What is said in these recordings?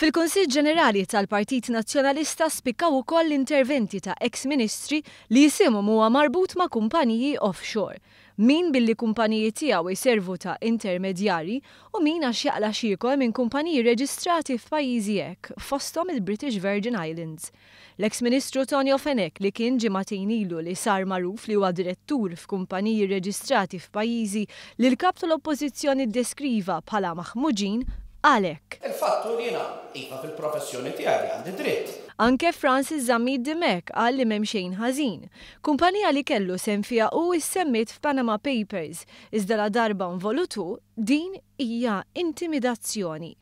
Fil-Kunsill Ġenerali tal-Partit Nazzjonalista spikkaw ukoll l-interventi ta' eks Ministri li isimhom huwa marbut ma' kumpaniji offshore, min billi kumpaniji tiegħu jservu ta' intermedjarji u min għax jaqla' x'jiekol minn kumpaniji reġistrati f'pajjiżi hekk fosthom il-British Virgin Islands. L-eks Ministru Tonio Fenech li kien ġimagħtejn ilu li sar magħruf li huwa direttur f'kumpaniji rreġistrati f'pajjiżi li l-Kap tal-Oppożizzjoni ddeskriva bħala maħmuġin qal hekk. Il-fatt hu li jiena, iva fil-professjoni tiegħi għandi dritt. Anke Francis Zammit Dimech qal li m'hemm xejn ħażin. Kumpanija li kellu sehem fiha hu issemmit f'Panama Papers, iżda ladarba nvolut hu, din hija intimidazzjoni.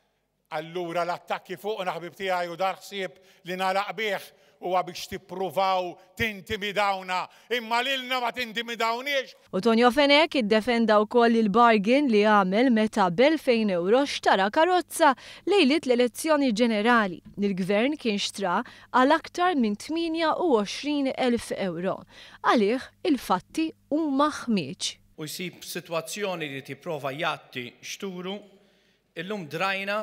Allura l-attakki fuqna, ħbieb tiegħi, u dal-ħsieb li nagħlaq bih, huwa biex tippruvaw tintimidawna, imma lilna ma tintimidawniex! U Tonio Fenech iddefenda wkoll il-bargain li għamel meta b'elfejn ewro xtara karozza lejliet l-elezzjoni ġenerali, li l-Gvern kien xtra għal aktar minn 28 elf ewro. Għalih il-fatti huma ħmieġ. U jsib sitwazzjoni li jrid jipprova jgħatti xturu Illum drajna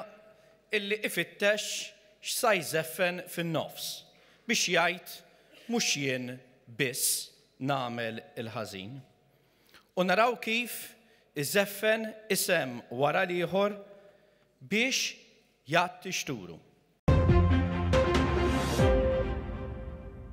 illi ifittex x'sa jżeffen fin-nofs biex jgħid mhux jien biss nagħmel il-ħażin. U naraw kif iżeffen isem wara l-ieħor biex jgħatti xturu.